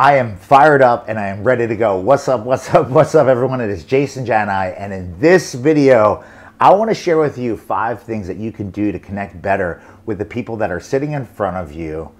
I am fired up and I am ready to go. What's up, what's up, what's up, everyone? It is Jason Jani, and in this video, I want to share with you five things that you can do to connect better with the people that are sitting in front of you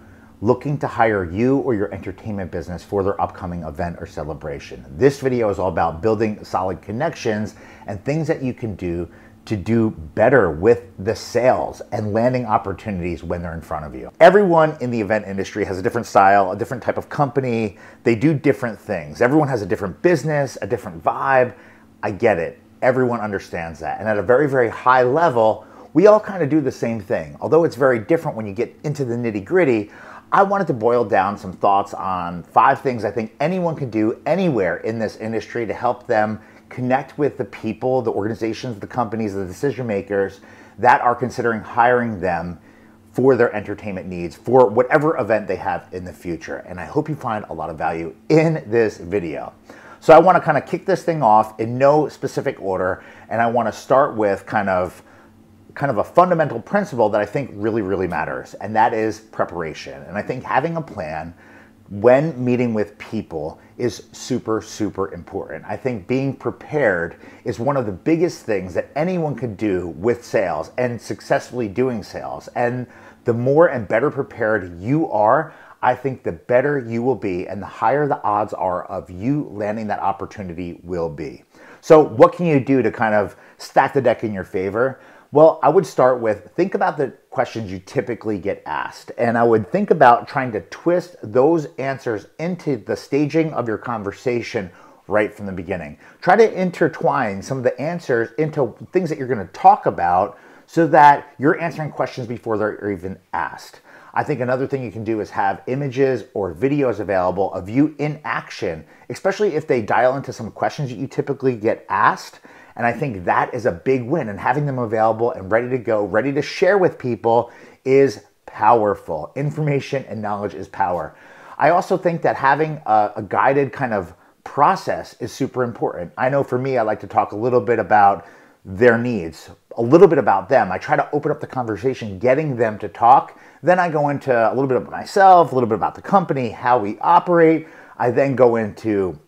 looking to hire you or your entertainment business for their upcoming event or celebration. This video is all about building solid connections and things that you can do to do better with the sales and landing opportunities when they're in front of you. Everyone in the event industry has a different style, a different type of company. They do different things. Everyone has a different business, a different vibe. I get it. Everyone understands that. And at a very, very high level, we all kind of do the same thing. Although it's very different when you get into the nitty gritty, I wanted to boil down some thoughts on five things I think anyone can do anywhere in this industry to help them connect with the people, the organizations, the companies, the decision makers that are considering hiring them for their entertainment needs for whatever event they have in the future. And I hope you find a lot of value in this video. So I want to kind of kick this thing off in no specific order, and I want to start with kind of kind of a fundamental principle that I think really, really matters, and that is preparation. And I think having a plan when meeting with people is super, super important. I think being prepared is one of the biggest things that anyone can do with sales and successfully doing sales. And the more and better prepared you are, I think the better you will be and the higher the odds are of you landing that opportunity will be. So, what can you do to kind of stack the deck in your favor? Well, I would start with think about the questions you typically get asked. And I would think about trying to twist those answers into the staging of your conversation right from the beginning. Try to intertwine some of the answers into things that you're going to talk about so that you're answering questions before they're even asked. I think another thing you can do is have images or videos available of you in action, especially if they dial into some questions that you typically get asked and I think that is a big win. And having them available and ready to go, ready to share with people is powerful. Information and knowledge is power. I also think that having a, a guided kind of process is super important. I know for me, I like to talk a little bit about their needs, a little bit about them. I try to open up the conversation, getting them to talk. Then I go into a little bit about myself, a little bit about the company, how we operate. I then go into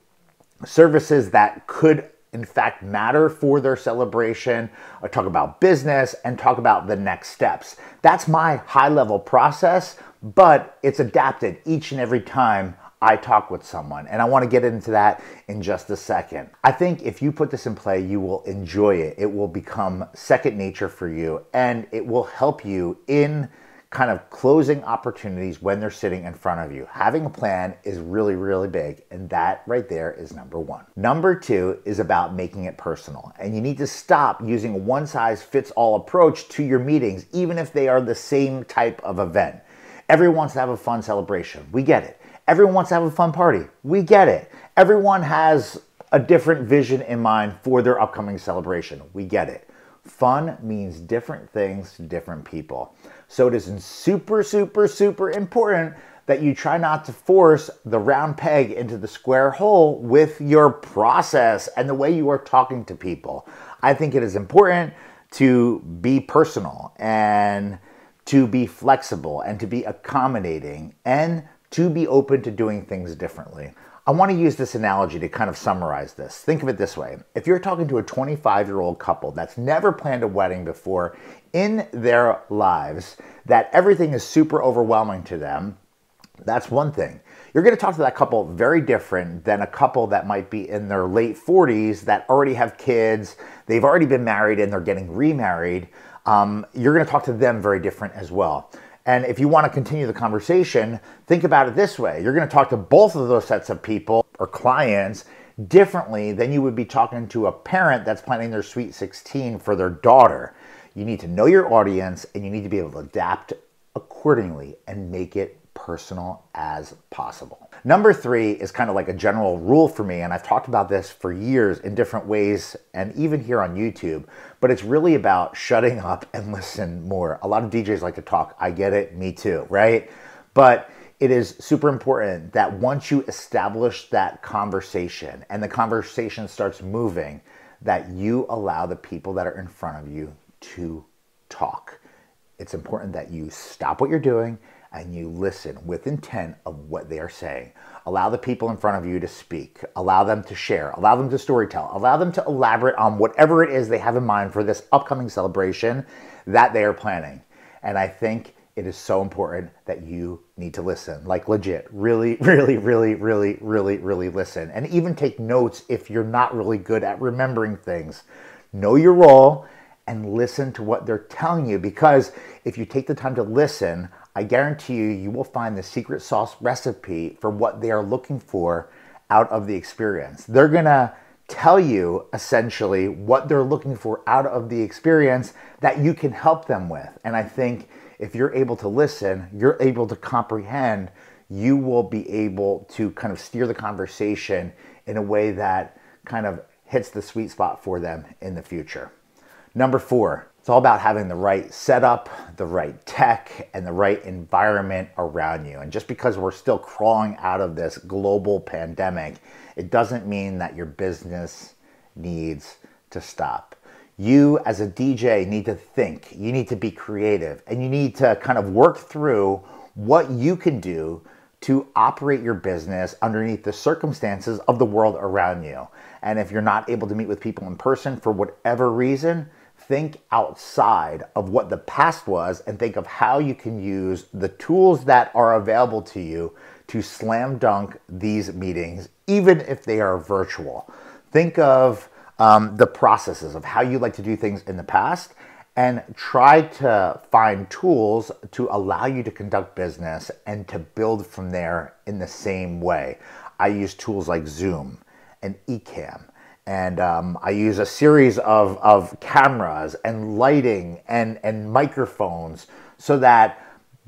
services that could in fact matter for their celebration, I talk about business, and talk about the next steps. That's my high level process, but it's adapted each and every time I talk with someone. And I want to get into that in just a second. I think if you put this in play, you will enjoy it. It will become second nature for you and it will help you in kind of closing opportunities when they're sitting in front of you. Having a plan is really, really big, and that right there is number one. Number two is about making it personal, and you need to stop using a one size fits all approach to your meetings, even if they are the same type of event. Everyone wants to have a fun celebration. We get it. Everyone wants to have a fun party. We get it. Everyone has a different vision in mind for their upcoming celebration. We get it. Fun means different things to different people. So it is super, super, super important that you try not to force the round peg into the square hole with your process and the way you are talking to people. I think it is important to be personal and to be flexible and to be accommodating and to be open to doing things differently. I want to use this analogy to kind of summarize this. Think of it this way. If you're talking to a 25 year old couple that's never planned a wedding before in their lives, that everything is super overwhelming to them, that's one thing. You're going to talk to that couple very different than a couple that might be in their late 40s that already have kids, they've already been married, and they're getting remarried. Um, you're going to talk to them very different as well. And if you want to continue the conversation, think about it this way you're going to talk to both of those sets of people or clients differently than you would be talking to a parent that's planning their sweet 16 for their daughter. You need to know your audience and you need to be able to adapt accordingly and make it personal as possible. Number three is kind of like a general rule for me, and I've talked about this for years in different ways and even here on YouTube, but it's really about shutting up and listen more. A lot of DJs like to talk. I get it, me too, right? But it is super important that once you establish that conversation and the conversation starts moving, that you allow the people that are in front of you to talk. It's important that you stop what you're doing and you listen with intent of what they are saying. Allow the people in front of you to speak, allow them to share, allow them to storytell, allow them to elaborate on whatever it is they have in mind for this upcoming celebration that they are planning. And I think it is so important that you need to listen. Like legit, really, really, really, really, really, really listen. And even take notes if you're not really good at remembering things. Know your role and listen to what they're telling you because if you take the time to listen, I guarantee you, you will find the secret sauce recipe for what they are looking for out of the experience. They're gonna tell you essentially what they're looking for out of the experience that you can help them with. And I think if you're able to listen, you're able to comprehend, you will be able to kind of steer the conversation in a way that kind of hits the sweet spot for them in the future. Number four, it's all about having the right setup, the right tech, and the right environment around you. And just because we're still crawling out of this global pandemic, it doesn't mean that your business needs to stop. You, as a DJ, need to think, you need to be creative, and you need to kind of work through what you can do to operate your business underneath the circumstances of the world around you. And if you're not able to meet with people in person for whatever reason, think outside of what the past was and think of how you can use the tools that are available to you to slam dunk these meetings, even if they are virtual. Think of um, the processes of how you like to do things in the past and try to find tools to allow you to conduct business and to build from there in the same way. I use tools like Zoom and Ecamm and um, I use a series of, of cameras and lighting and, and microphones so that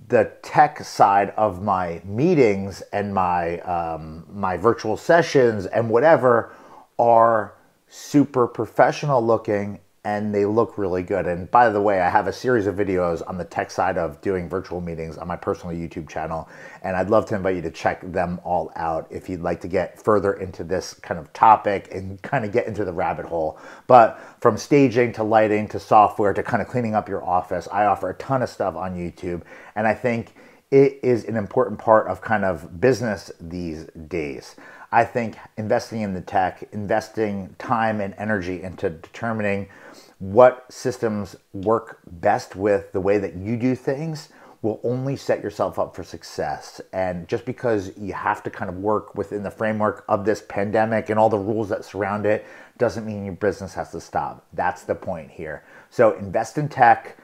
the tech side of my meetings and my um, my virtual sessions and whatever are super professional looking and they look really good. And by the way, I have a series of videos on the tech side of doing virtual meetings on my personal YouTube channel, and I'd love to invite you to check them all out if you'd like to get further into this kind of topic and kind of get into the rabbit hole. But from staging to lighting to software to kind of cleaning up your office, I offer a ton of stuff on YouTube, and I think it is an important part of kind of business these days. I think investing in the tech, investing time and energy into determining what systems work best with the way that you do things will only set yourself up for success. And just because you have to kind of work within the framework of this pandemic and all the rules that surround it doesn't mean your business has to stop. That's the point here. So invest in tech,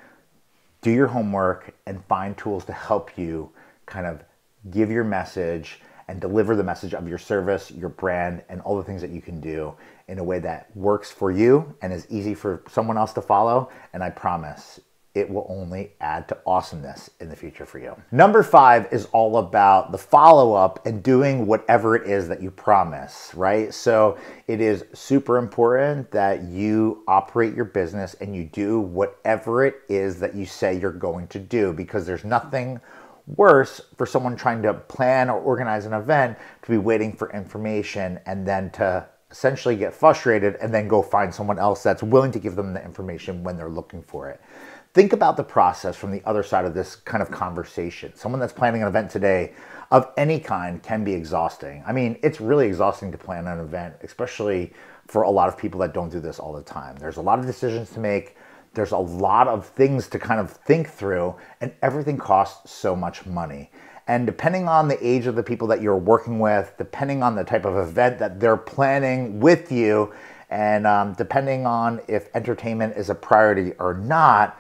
do your homework, and find tools to help you kind of give your message and deliver the message of your service, your brand, and all the things that you can do in a way that works for you and is easy for someone else to follow. And I promise it will only add to awesomeness in the future for you. Number five is all about the follow up and doing whatever it is that you promise, right? So it is super important that you operate your business and you do whatever it is that you say you're going to do because there's nothing worse for someone trying to plan or organize an event to be waiting for information and then to essentially get frustrated and then go find someone else that's willing to give them the information when they're looking for it. Think about the process from the other side of this kind of conversation. Someone that's planning an event today of any kind can be exhausting. I mean, it's really exhausting to plan an event, especially for a lot of people that don't do this all the time. There's a lot of decisions to make there's a lot of things to kind of think through, and everything costs so much money. And depending on the age of the people that you're working with, depending on the type of event that they're planning with you, and um, depending on if entertainment is a priority or not,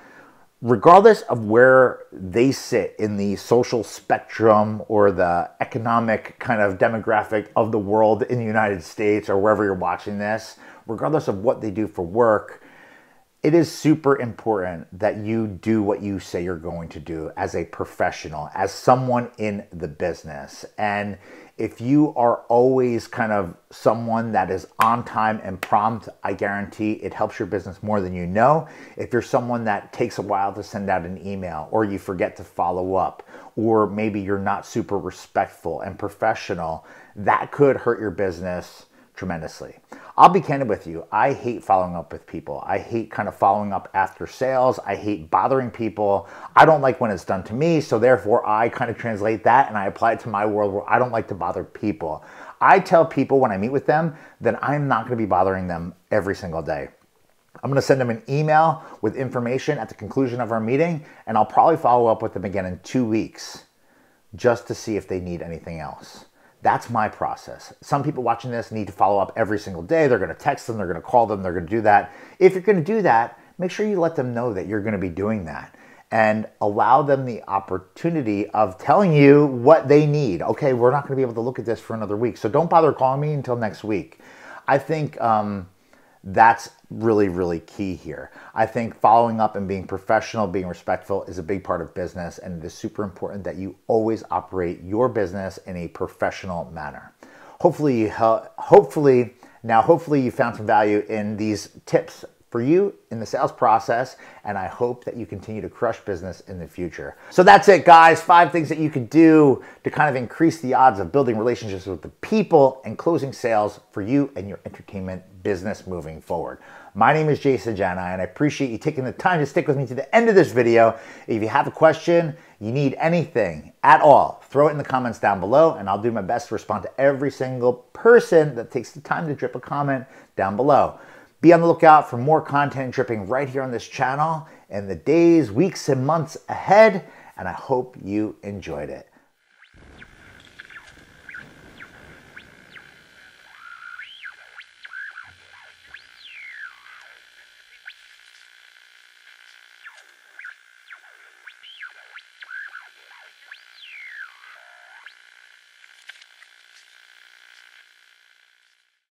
regardless of where they sit in the social spectrum or the economic kind of demographic of the world in the United States or wherever you're watching this, regardless of what they do for work, it is super important that you do what you say you're going to do as a professional, as someone in the business. And if you are always kind of someone that is on time and prompt, I guarantee it helps your business more than you know. If you're someone that takes a while to send out an email, or you forget to follow up, or maybe you're not super respectful and professional, that could hurt your business tremendously. I'll be candid with you. I hate following up with people. I hate kind of following up after sales. I hate bothering people. I don't like when it's done to me. So therefore, I kind of translate that and I apply it to my world where I don't like to bother people. I tell people when I meet with them that I'm not going to be bothering them every single day. I'm going to send them an email with information at the conclusion of our meeting, and I'll probably follow up with them again in two weeks just to see if they need anything else. That's my process. Some people watching this need to follow up every single day. They're going to text them, they're going to call them, they're going to do that. If you're going to do that, make sure you let them know that you're going to be doing that and allow them the opportunity of telling you what they need. Okay, we're not going to be able to look at this for another week, so don't bother calling me until next week. I think um, that's really, really key here. I think following up and being professional, being respectful is a big part of business, and it is super important that you always operate your business in a professional manner. Hopefully, you hopefully now, hopefully you found some value in these tips for you in the sales process, and I hope that you continue to crush business in the future. So that's it, guys. Five things that you can do to kind of increase the odds of building relationships with the people and closing sales for you and your entertainment business moving forward. My name is Jason Jani, and I appreciate you taking the time to stick with me to the end of this video. If you have a question, you need anything at all, throw it in the comments down below, and I'll do my best to respond to every single person that takes the time to drip a comment down below. Be on the lookout for more content dripping right here on this channel in the days, weeks, and months ahead, and I hope you enjoyed it.